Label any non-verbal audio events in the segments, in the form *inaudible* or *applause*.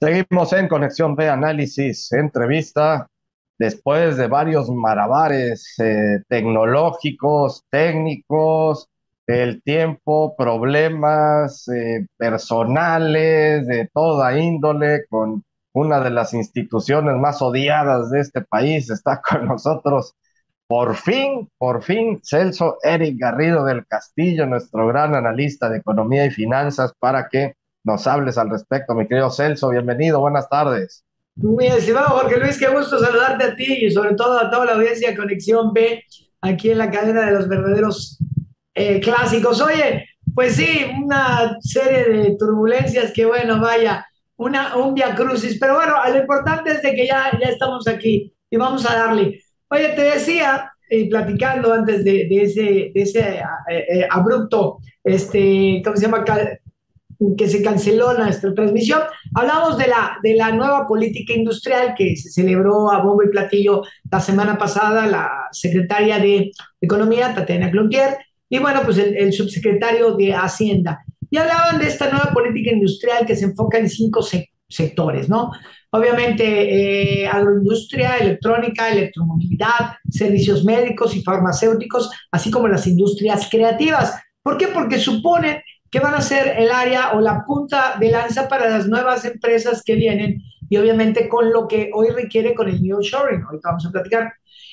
Seguimos en Conexión B Análisis, entrevista. Después de varios malabares eh, tecnológicos, técnicos, el tiempo, problemas eh, personales de toda índole, con una de las instituciones más odiadas de este país, está *laughs* con nosotros por fin, por fin, Celso Eric Garrido del Castillo, nuestro gran analista de economía y finanzas, para que nos hables al respecto, mi querido Celso. Bienvenido, buenas tardes. Muy estimado Jorge Luis, qué gusto saludarte a ti y sobre todo a toda la audiencia Conexión B, aquí en la cadena de los verdaderos eh, clásicos. Oye, pues sí, una serie de turbulencias que bueno, vaya, una, un via crucis, pero bueno, lo importante es de que ya, ya estamos aquí y vamos a darle. Oye, te decía, eh, platicando antes de, ese, ese eh, eh, abrupto, este, ¿cómo se llama? Que se canceló nuestra transmisión. Hablamos de la, de la nueva política industrial que se celebró a bombo y platillo la semana pasada, la secretaria de Economía, Tatiana Cloutier, y bueno, pues el, subsecretario de Hacienda. Y hablaban de esta nueva política industrial que se enfoca en cinco sectores, ¿no? Obviamente, eh, agroindustria, electrónica, electromovilidad, servicios médicos y farmacéuticos, así como las industrias creativas. ¿Por qué? Porque suponen que van a ser el área o la punta de lanza para las nuevas empresas que vienen y obviamente con lo que hoy requiere con el New Shoring. Ahorita vamos a platicar.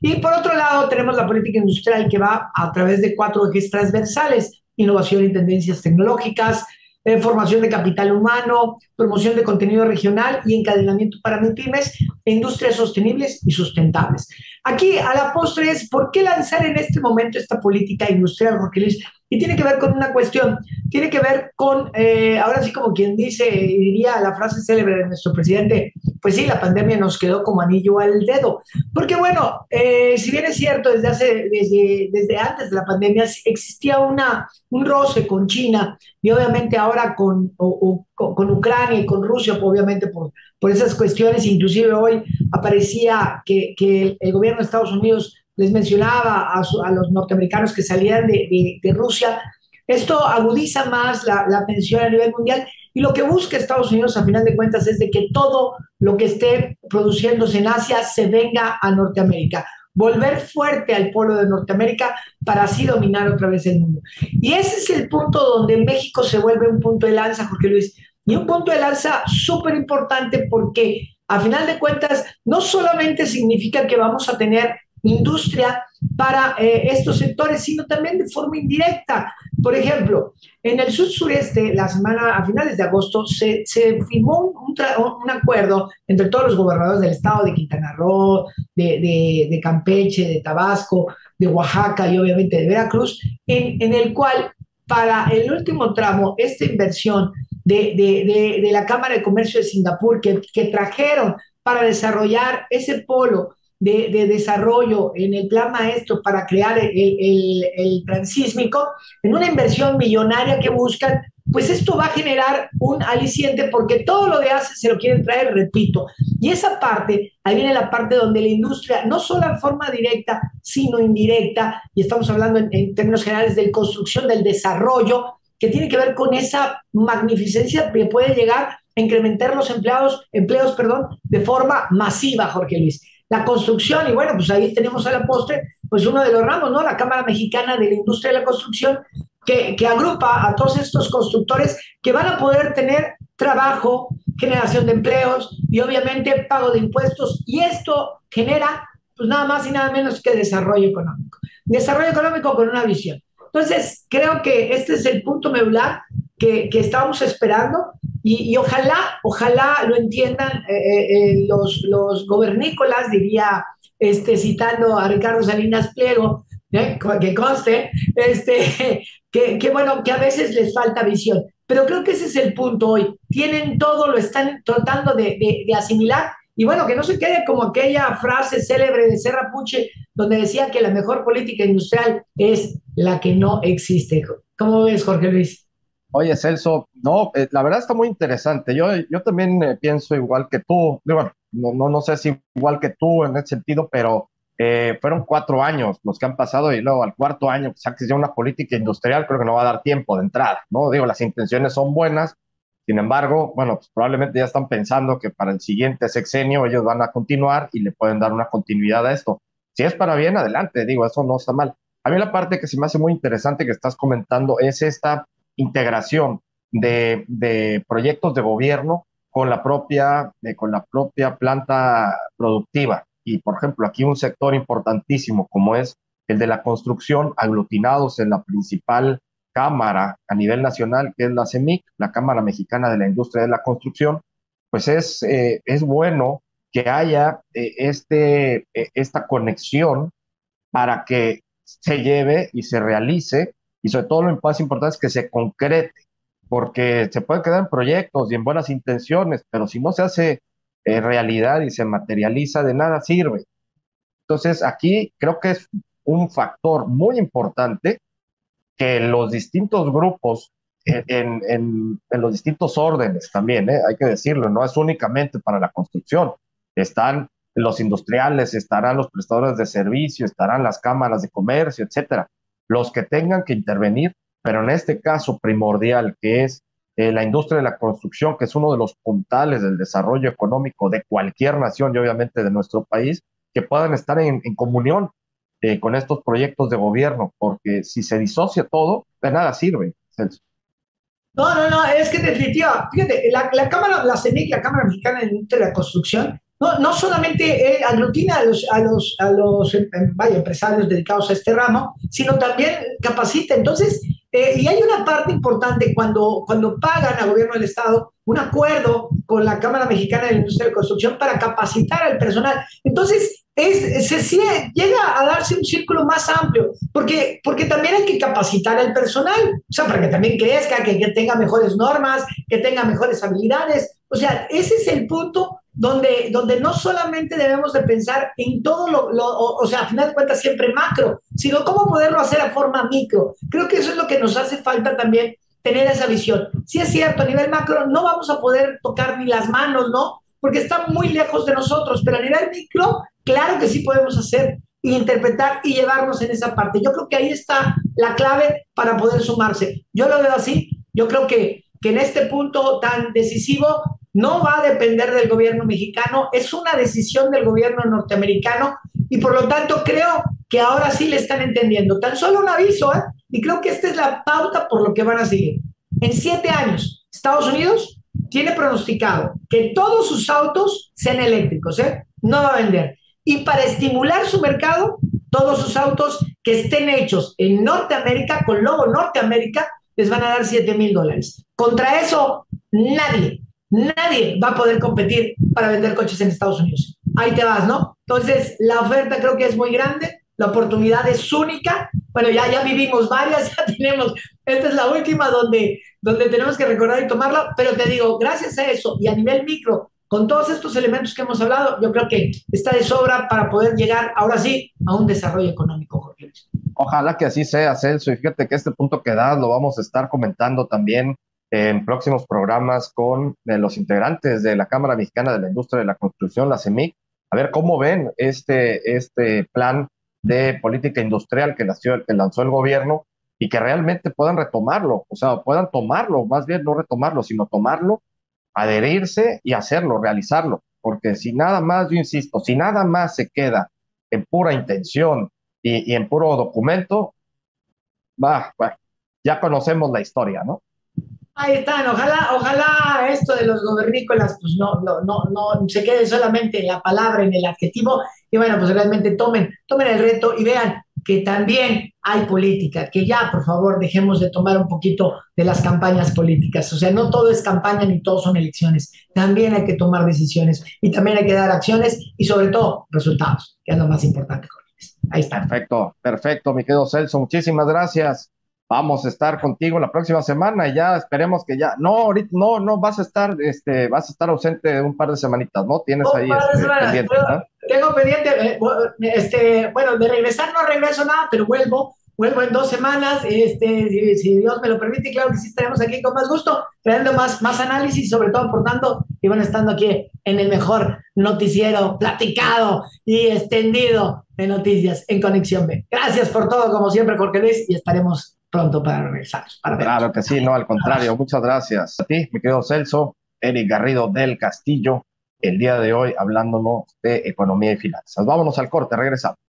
Y por otro lado, tenemos la política industrial que va a través de cuatro ejes transversales, innovación y tendencias tecnológicas, eh, formación de capital humano, promoción de contenido regional y encadenamiento para pymes e industrias sostenibles y sustentables. Aquí, a la postre, es por qué lanzar en este momento esta política industrial, Jorge Luis, y tiene que ver con una cuestión, tiene que ver con, eh, ahora sí como quien dice, diría la frase célebre de nuestro presidente, pues sí, la pandemia nos quedó como anillo al dedo. Porque bueno, eh, si bien es cierto, desde, hace, desde, desde antes de la pandemia existía una, un roce con China y obviamente ahora con, o, o, con Ucrania y con Rusia, obviamente por, por esas cuestiones, inclusive hoy aparecía que, que el, el gobierno de Estados Unidos les mencionaba a, su, a los norteamericanos que salían de, de, de Rusia. Esto agudiza más la, la, tensión a nivel mundial y lo que busca Estados Unidos a final de cuentas es de que todo lo que esté produciéndose en Asia se venga a Norteamérica, volver fuerte al polo de Norteamérica para así dominar otra vez el mundo. Y ese es el punto donde México se vuelve un punto de lanza, Jorge Luis, y un punto de lanza súper importante porque a final de cuentas no solamente significa que vamos a tener industria para eh, estos sectores, sino también de forma indirecta. Por ejemplo, en el sur sureste, la semana, a finales de agosto, se, se firmó un, un, acuerdo entre todos los gobernadores del estado de Quintana Roo, de, de, de, Campeche, de Tabasco, de Oaxaca y obviamente de Veracruz, en, en el cual para el último tramo, esta inversión de, de, la Cámara de Comercio de Singapur que, que trajeron para desarrollar ese polo de, de, desarrollo en el plan maestro para crear el, el, el, transísmico, en una inversión millonaria que buscan, pues esto va a generar un aliciente porque todo lo de hace se lo quieren traer, repito. Y esa parte, ahí viene la parte donde la industria, no solo en forma directa, sino indirecta, y estamos hablando en, en términos generales de construcción del desarrollo, que tiene que ver con esa magnificencia que puede llegar a incrementar los empleados, empleos perdón, de forma masiva, Jorge Luis la construcción, y bueno, pues ahí tenemos a la postre, pues uno de los ramos, ¿no? La Cámara Mexicana de la Industria de la Construcción, que, que agrupa a todos estos constructores que van a poder tener trabajo, generación de empleos y obviamente pago de impuestos, y esto genera, pues nada más y nada menos que desarrollo económico. Desarrollo económico con una visión. Entonces, creo que este es el punto medular que, que estábamos esperando y, ojalá, ojalá lo entiendan eh, eh, los, los gobernícolas, diría, este, citando a Ricardo Salinas Pliego, ¿eh? que conste, este, *laughs* que, que, bueno, que a veces les falta visión. Pero creo que ese es el punto hoy. Tienen todo, lo están tratando de, de, de asimilar y bueno, que no se quede como aquella frase célebre de Serra Puche, donde decía que la mejor política industrial es la que no existe. ¿Cómo ves, Jorge Luis? Oye, Celso, no, eh, la verdad está muy interesante. Yo, yo también eh, pienso igual que tú. Bueno, no, no, no sé si igual que tú en ese sentido, pero eh, fueron cuatro años los que han pasado y luego al cuarto año que saques ya una política industrial, creo que no va a dar tiempo de entrada, ¿no? Digo, las intenciones son buenas, Sin embargo, bueno, pues probablemente ya están pensando que para el siguiente sexenio ellos van a continuar y le pueden dar una continuidad a esto. Si es para bien, adelante, digo, eso no está mal. A mí la parte que se me hace muy interesante que estás comentando es esta integración de, proyectos de gobierno con la propia, eh, con la propia planta productiva. Y, por ejemplo, aquí un sector importantísimo como es el de la construcción, aglutinados en la principal cámara a nivel nacional, que es la CEMIC, la Cámara Mexicana de la Industria de la Construcción, pues es, eh, es bueno que haya eh, este, esta conexión para que se lleve y se realice, y sobre todo lo más importante es que se concrete porque se puede quedar en proyectos y en buenas intenciones, pero si no se hace eh, realidad y se materializa, de nada sirve. Entonces, aquí creo que es un factor muy importante que los distintos grupos, en, en, los distintos órdenes también, eh, hay que decirlo, no es únicamente para la construcción, están los industriales, estarán los prestadores de servicio, estarán las cámaras de comercio, etcétera. Los que tengan que intervenir pero en este caso primordial, que es eh, la industria de la construcción, que es uno de los puntales del desarrollo económico de cualquier nación y obviamente de nuestro país, que puedan estar en, comunión eh, con estos proyectos de gobierno, porque si se disocia todo, de nada sirve, No, no, no, es que definitiva, fíjate, la, la Cámara, la CENIC, la Cámara Mexicana de Industria de la Construcción, no, no solamente aglutina a los, a los, a los em, em, empresarios dedicados a este ramo, sino también capacita. Entonces, eh, y hay una parte importante cuando, cuando pagan al gobierno del Estado un acuerdo con la Cámara Mexicana de la Industria de Construcción para capacitar al personal. Entonces, es, se, llega a darse un círculo más amplio, porque, porque también hay que capacitar al personal, o sea, para que también crezca, que, que tenga mejores normas, que tenga mejores habilidades. O sea, ese es el punto donde, donde no solamente debemos de pensar en todo lo, o, sea, a final de cuentas siempre macro, sino cómo poderlo hacer a forma micro. Creo que eso es lo que nos hace falta también tener esa visión. Si es cierto, a nivel macro no vamos a poder tocar ni las manos, ¿no? Porque está muy lejos de nosotros, pero a nivel micro, claro que sí podemos hacer interpretar y llevarnos en esa parte. Yo creo que ahí está la clave para poder sumarse. Yo lo veo así, yo creo que, que en este punto tan decisivo no va a depender del gobierno mexicano, es una decisión del gobierno norteamericano y por lo tanto creo que ahora sí le están entendiendo. Tan solo un aviso, ¿eh? y creo que esta es la pauta por lo que van a seguir. En siete años, Estados Unidos tiene pronosticado que todos sus autos sean eléctricos, ¿eh? no va a vender. Y para estimular su mercado, todos sus autos que estén hechos en Norteamérica, con logo Norteamérica, les van a dar 7 mil dólares. Contra eso, nadie, Nadie va a poder competir para vender coches en Estados Unidos. Ahí te vas, ¿no? Entonces, la oferta creo que es muy grande, la oportunidad es única. Bueno, ya, ya vivimos varias, *laughs* ya tenemos, esta es la última donde, donde tenemos que recordar y tomarla, pero te digo, gracias a eso y a nivel micro, con todos estos elementos que hemos hablado, yo creo que está de sobra para poder llegar ahora sí a un desarrollo económico, Jorge Ojalá que así sea, Celso, y fíjate que este punto que das lo vamos a estar comentando también en próximos programas con eh, los integrantes de la Cámara Mexicana de la Industria de la Construcción, la CEMIC, a ver cómo ven este, este plan de política industrial que, nació, que lanzó el gobierno y que realmente puedan retomarlo, o sea, puedan tomarlo, más bien no retomarlo, sino tomarlo, adherirse y hacerlo, realizarlo, porque si nada más, yo insisto, si nada más se queda en pura intención y, y en puro documento, va, ya conocemos la historia, ¿no? Ahí están, ojalá, ojalá esto de los gobernícolas pues no, no, no, no se quede solamente en la palabra, en el adjetivo, y bueno, pues realmente tomen, tomen el reto y vean que también hay política, que ya por favor dejemos de tomar un poquito de las campañas políticas, o sea, no todo es campaña ni todo son elecciones, también hay que tomar decisiones y también hay que dar acciones y sobre todo resultados, que es lo más importante. Ahí está. Perfecto, perfecto, mi querido Celso, muchísimas gracias vamos a estar contigo la próxima semana y ya esperemos que ya, no, ahorita no, no vas a estar, este, vas a estar ausente un par de semanitas, ¿no? Tienes ahí este, pendiente, Tengo pendiente, eh, este, bueno, de regresar no regreso nada, pero vuelvo, vuelvo en dos semanas, este, si, Dios me lo permite, claro que sí estaremos aquí con más gusto, trayendo más, más análisis, sobre todo aportando y van estando aquí en el mejor noticiero platicado y extendido de noticias en Conexión B. Gracias por todo, como siempre, Jorge Luis, y estaremos pronto para regresar. claro que sí, no, al contrario. Muchas gracias a ti, mi querido Celso, Eric Garrido del Castillo, el día de hoy hablándonos de economía y finanzas. Vámonos al corte, regresamos.